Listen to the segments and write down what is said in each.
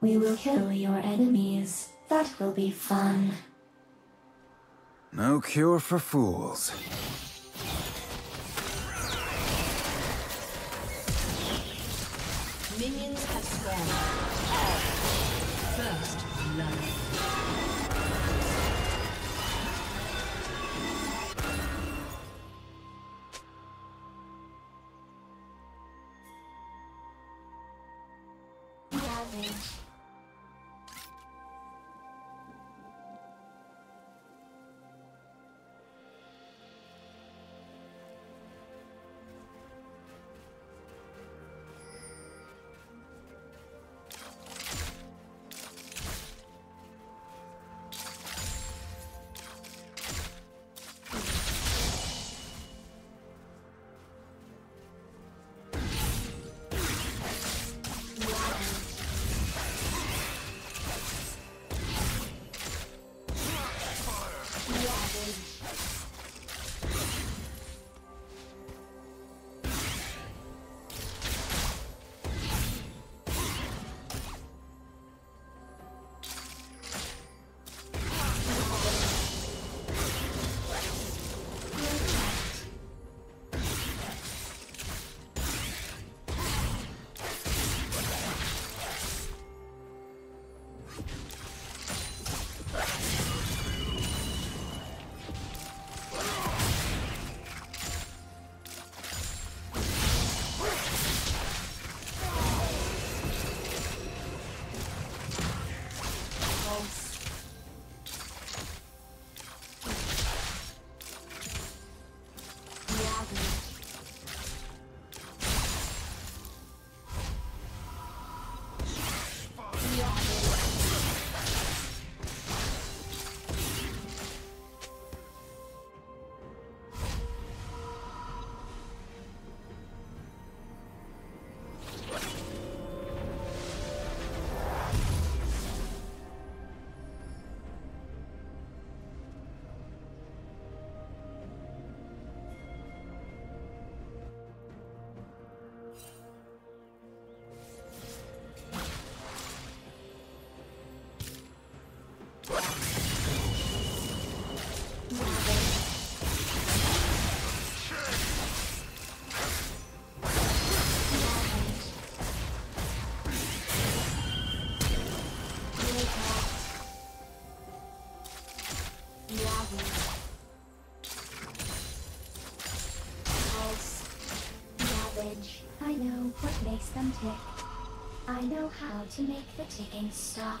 We will kill your enemies. That will be fun. No cure for fools. Minions have spawned. First blood. Makes them tick. I know how to make the ticking stop.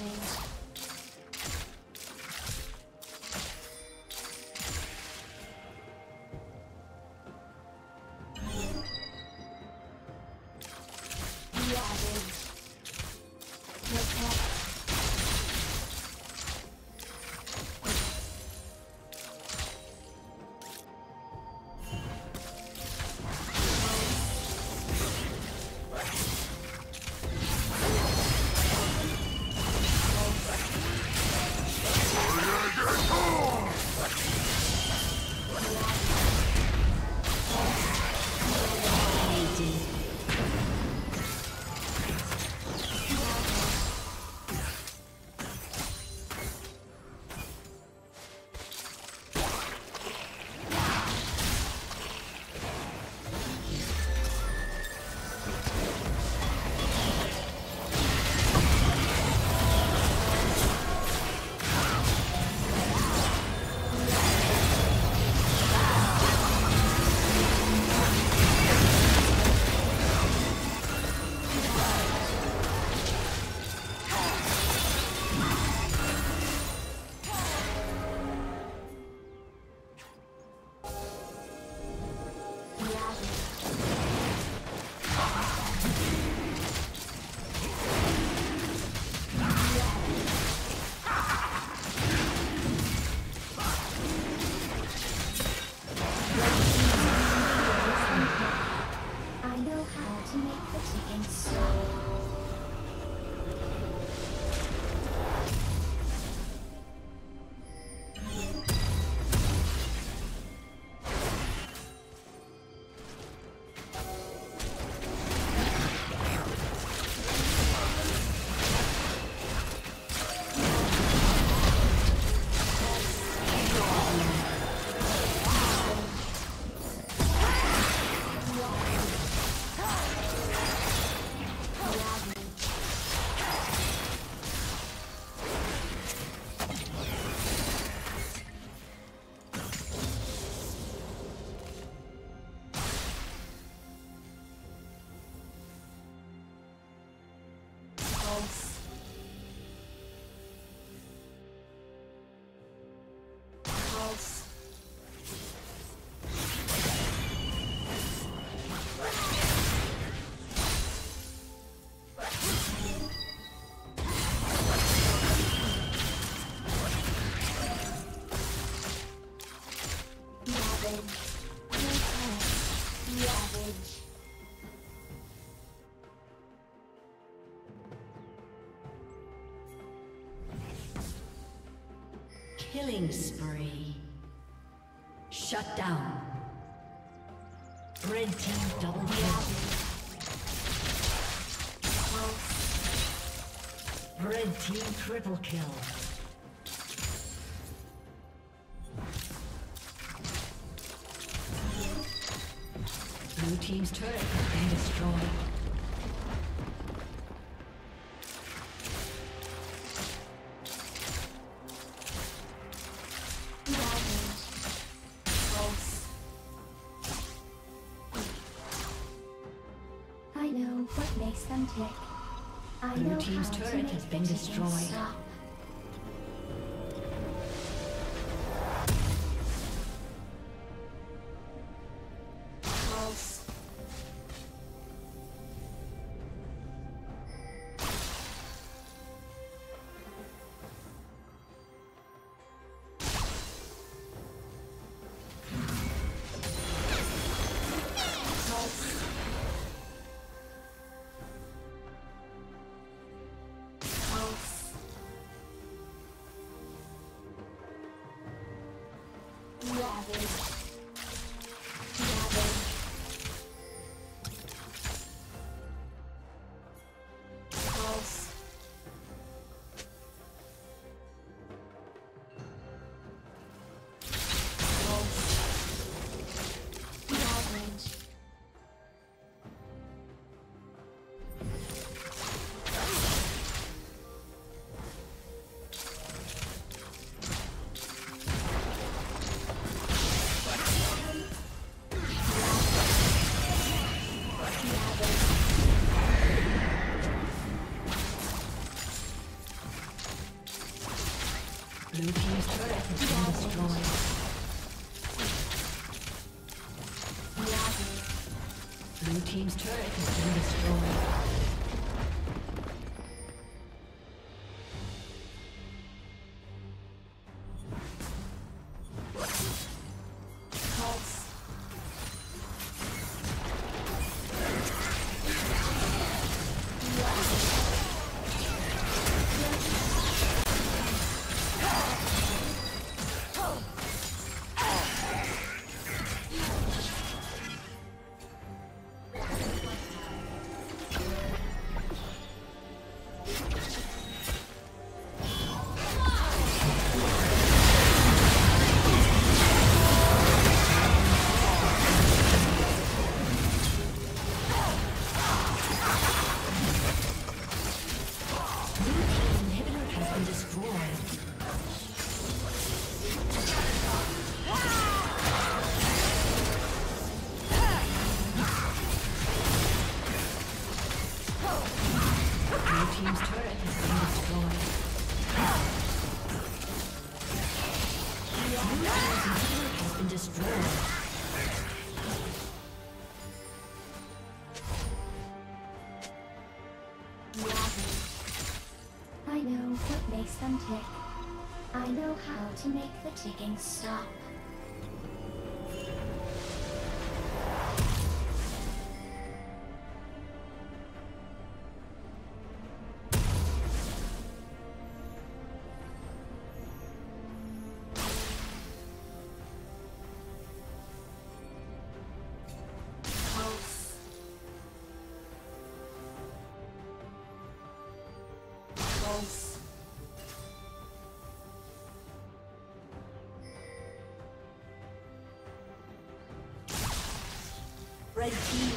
Ravage. Killing spree. Shut down. Red team double kill. Red team triple kill. Blue Team's turret has been destroyed. Red team.